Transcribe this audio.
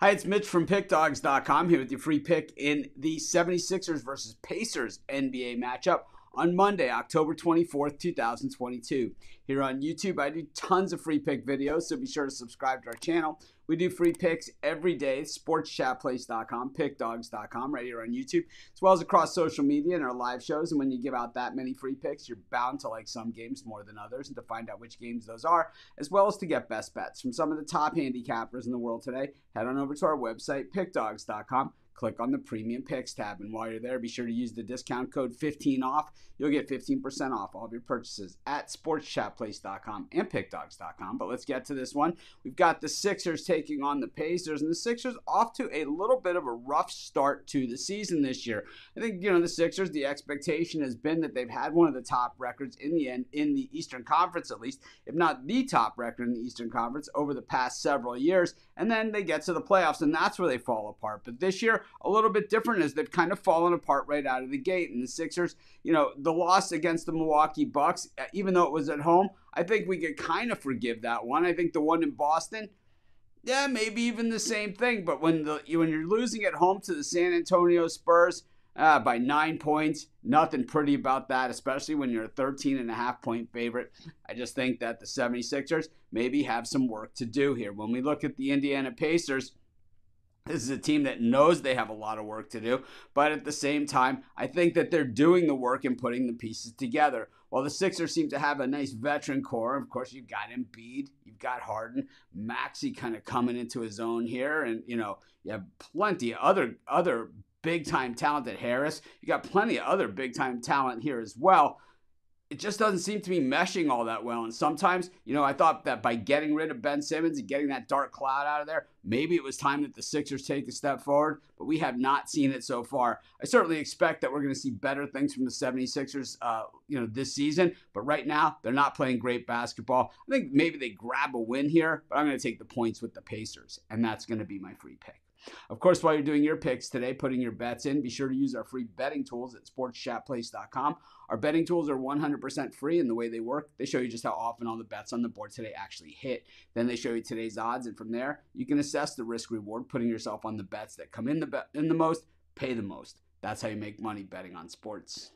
Hi, it's Mitch from PickDawgz.com here with your free pick in the 76ers versus Pacers NBA matchup on Monday, October 24th, 2022. Here on YouTube, I do tons of free pick videos, so be sure to subscribe to our channel. We do free picks every day, sportschatplace.com, pickdawgz.com, right here on YouTube, as well as across social media and our live shows. And when you give out that many free picks, you're bound to like some games more than others and to find out which games those are, as well as to get best bets from some of the top handicappers in the world today. Head on over to our website, pickdawgz.com click on the premium picks tab. And while you're there, be sure to use the discount code 15 off. You'll get 15% off all of your purchases at sportschatplace.com and pickdawgz.com. But let's get to this one. We've got the Sixers taking on the Pacers, and the Sixers off to a little bit of a rough start to the season this year. I think, you know, the Sixers, the expectation has been that they've had one of the top records in the end in the Eastern Conference, at least, if not the top record in the Eastern Conference over the past several years. And then they get to the playoffs, and that's where they fall apart. But this year, a little bit different as they've kind of fallen apart right out of the gate. And the Sixers, you know, the loss against the Milwaukee Bucks, uh, even though it was at home, I think we could kind of forgive that one. I think the one in Boston, yeah, maybe even the same thing. But when the when you're losing at home to the San Antonio Spurs uh, by nine points, nothing pretty about that, especially when you're a 13 and a half point favorite. I just think that the 76ers maybe have some work to do here. When we look at the Indiana Pacers, this is a team that knows they have a lot of work to do, but at the same time, I think that they're doing the work and putting the pieces together. While the Sixers seem to have a nice veteran core, of course, you've got Embiid, you've got Harden, Maxey kind of coming into his own here, and you know you have plenty of other other big time talent at Harris. You got plenty of other big time talent here as well it just doesn't seem to be meshing all that well. And sometimes, you know, I thought that by getting rid of Ben Simmons and getting that dark cloud out of there, maybe it was time that the Sixers take a step forward, but we have not seen it so far. I certainly expect that we're going to see better things from the 76ers, uh, you know, this season, but right now they're not playing great basketball. I think maybe they grab a win here, but I'm going to take the points with the Pacers, and that's going to be my free pick. Of course, while you're doing your picks today, putting your bets in, be sure to use our free betting tools at sportschatplace.com. Our betting tools are 100% free, and the way they work, they show you just how often all the bets on the board today actually hit. Then they show you today's odds, and from there, you can assess the risk reward, putting yourself on the bets that come in the, be- in the most, pay the most. That's how you make money betting on sports.